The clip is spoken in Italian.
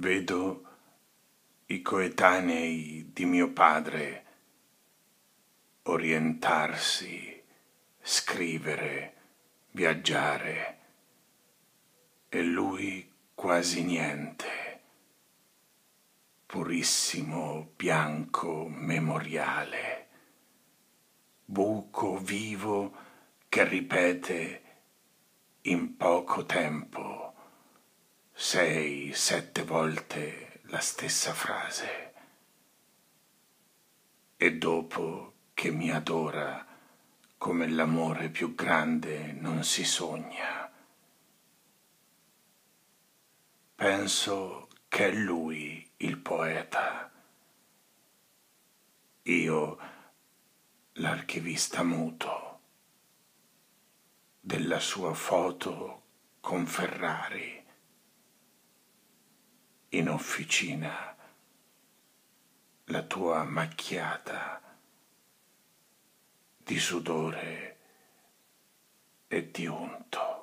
Vedo i coetanei di mio padre orientarsi, scrivere, viaggiare. E lui quasi niente, purissimo bianco memoriale, buco vivo che ripete in poco tempo sei, sette volte la stessa frase. E dopo che mi adora come l'amore più grande non si sogna, penso che è lui il poeta. Io l'archivista muto della sua foto con Ferrari in officina la tua macchiata di sudore e di unto.